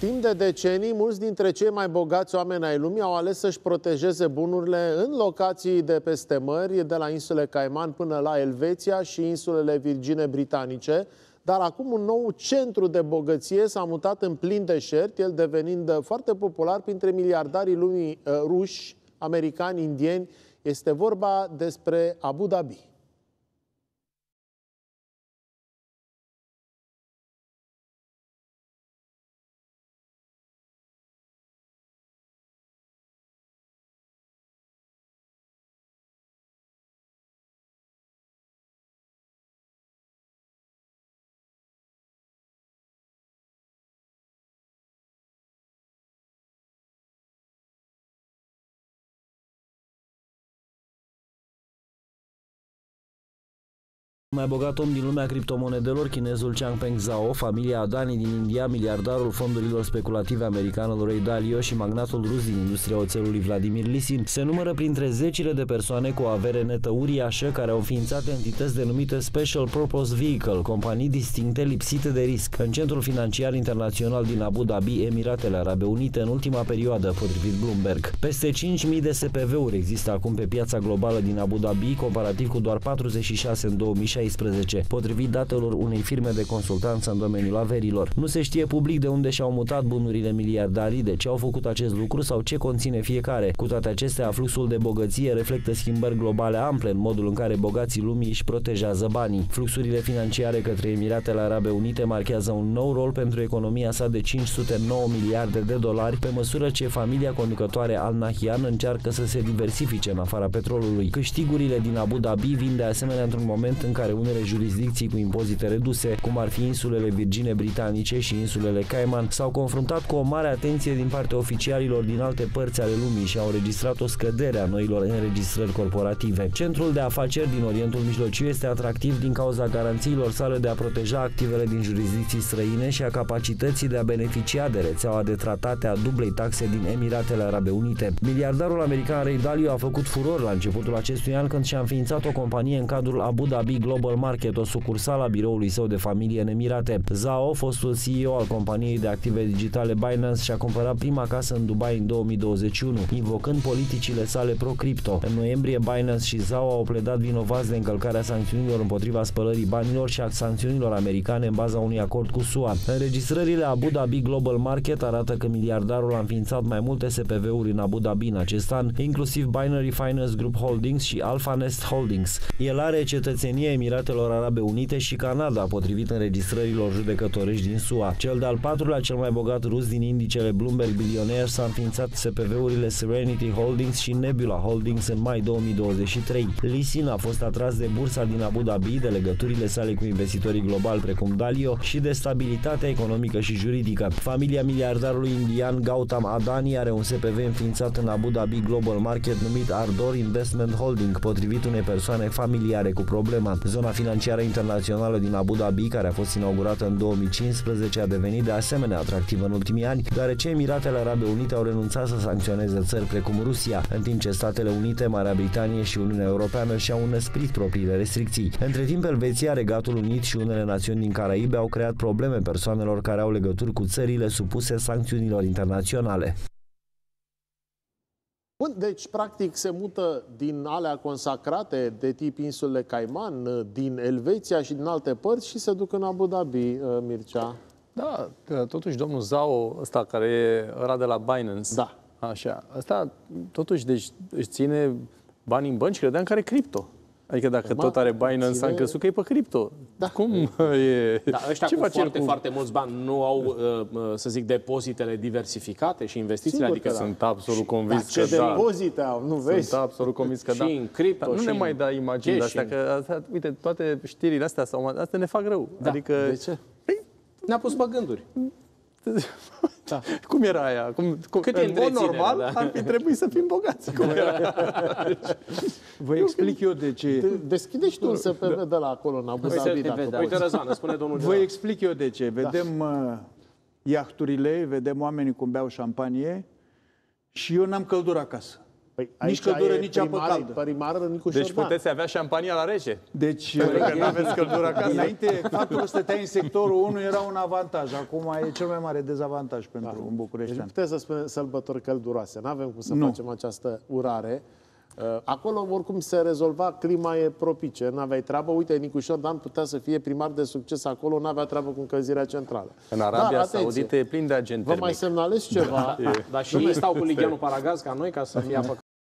Timp de decenii, mulți dintre cei mai bogați oameni ai lumii au ales să-și protejeze bunurile în locații de peste mări, de la insule Cayman până la Elveția și insulele Virgine Britanice. Dar acum un nou centru de bogăție s-a mutat în plin deșert, el devenind foarte popular printre miliardarii lumii uh, ruși, americani, indieni. Este vorba despre Abu Dhabi. Mai bogat om din lumea criptomonedelor, chinezul Changpeng Zhao, familia Adani din India, miliardarul fondurilor speculative american Ray Dalio și magnatul rus din industria oțelului Vladimir Lisin se numără printre zecile de persoane cu o avere netă uriașă care au înființat entități denumite Special Purpose Vehicle, companii distincte lipsite de risc, în centrul financiar internațional din Abu Dhabi, Emiratele Arabe Unite, în ultima perioadă, potrivit Bloomberg. Peste 5.000 de SPV-uri există acum pe piața globală din Abu Dhabi, comparativ cu doar 46 în 2016 2016, potrivit datelor unei firme de consultanță în domeniul averilor. Nu se știe public de unde și-au mutat bunurile miliardarii, de ce au făcut acest lucru sau ce conține fiecare. Cu toate acestea, fluxul de bogăție reflectă schimbări globale ample în modul în care bogații lumii își protejează banii. Fluxurile financiare către Emiratele Arabe Unite marchează un nou rol pentru economia sa de 509 miliarde de dolari, pe măsură ce familia conducătoare al Nahyan încearcă să se diversifice în afara petrolului. Câștigurile din Abu Dhabi vin de asemenea într-un moment în care care unele jurisdicții cu impozite reduse, cum ar fi insulele Virgine Britanice și insulele Cayman, s-au confruntat cu o mare atenție din partea oficialilor din alte părți ale lumii și au înregistrat o scădere a noilor înregistrări corporative. Centrul de afaceri din Orientul Mijlociu este atractiv din cauza garanțiilor sale de a proteja activele din jurisdicții străine și a capacității de a beneficia de rețeaua de tratate a dublei taxe din Emiratele Arabe Unite. Miliardarul american Ray Dalio a făcut furor la începutul acestui an când și-a înființat o companie în cadrul Abu Dhabi Global Global Market, o sucursală a biroului său de familie în Emirate. Zhao, fostul CEO al companiei de active digitale Binance, și-a cumpărat prima casă în Dubai în 2021, invocând politicile sale pro-cripto. În noiembrie, Binance și Zhao au pledat vinovați de încălcarea sancțiunilor împotriva spălării banilor și a sancțiunilor americane în baza unui acord cu SUA. Înregistrările Abu Dhabi Global Market arată că miliardarul a înființat mai multe SPV-uri în Abu Dhabi în acest an, inclusiv Binary Finance Group Holdings și Alpha Nest Holdings. El are cetățenie Emiratelor Arabe Unite și Canada, potrivit înregistrărilor judecătorești din SUA. Cel de-al patrulea cel mai bogat rus din indicele Bloomberg Billionaire s-a înființat SPV-urile Serenity Holdings și Nebula Holdings în mai 2023. Lisin a fost atras de bursa din Abu Dhabi, de legăturile sale cu investitorii globali precum Dalio și de stabilitatea economică și juridică. Familia miliardarului indian Gautam Adani are un SPV înființat în Abu Dhabi Global Market numit Ardor Investment Holding, potrivit unei persoane familiare cu problema. Zona financiară internațională din Abu Dhabi, care a fost inaugurată în 2015, a devenit de asemenea atractivă în ultimii ani, deoarece Emiratele Arabe Unite au renunțat să sancționeze țări precum Rusia, în timp ce Statele Unite, Marea Britanie și Uniunea Europeană și-au înăsprit propriile restricții. Între timp, Elveția, Regatul Unit și unele națiuni din Caraibe au creat probleme persoanelor care au legături cu țările supuse sancțiunilor internaționale. Bun, deci, practic, se mută din alea consacrate de tip insulele Cayman, din Elveția și din alte părți și se duc în Abu Dhabi, uh, Mircea. Da, totuși domnul Zhao, ăsta care era de la Binance, da. așa, ăsta totuși deci, își ține bani în bănci, credeam că are cripto. Adică dacă Acum, tot are Binance, ține... am crezut că e pe cripto. Da. Cum e? Da, ăștia Ce cu foarte, cu... foarte mulți bani nu au, uh, uh, să zic, depozitele diversificate și investițiile? Sigur adică da. sunt absolut convins da, că ce da. depozite au, nu vezi? Sunt absolut convins că și da. în cripto, Dar nu și ne mai da imagini de astea, că asta, uite, toate știrile astea, sau, astea ne fac rău. Da. Adică, de ce? Păi, ne-a pus pe gânduri. Da. Cum era aia? Cum, cum, Cât în mod normal da? ar fi trebuit să fim bogați. Cum era? Vă explic eu de ce. De, deschide și tu un SPV da. de la acolo în Abu Dhabi. Uite, uite Răzvan, spune domnul Vă explic eu de ce. Vedem da. uh, iahturile, vedem oamenii cum beau șampanie și eu n-am căldură acasă. Păi, Nici aici căldură, e nici apă primarul- caldă. Primarul Nicu Deci Șordan. puteți avea șampania la rece. Deci, Pentru că nu aveți căldură acasă. Înainte, faptul că stăteai în sectorul 1 era un avantaj. Acum e cel mai mare dezavantaj pentru un Deci nu bucureștean. puteți să spunem sărbători călduroase. Nu avem cum să Nu. facem această urare. Uh, Acolo, oricum, se rezolva, clima e propice, nu aveai treabă. Uite, Nicu Șordan putea să fie primar de succes acolo, nu avea treabă cu încălzirea centrală. În Arabia Dar, atenție, Saudită e plin de agent Vă mai termic. semnalez ceva. Dar și ei stau cu ligheanul paragaz ca noi ca să fie apă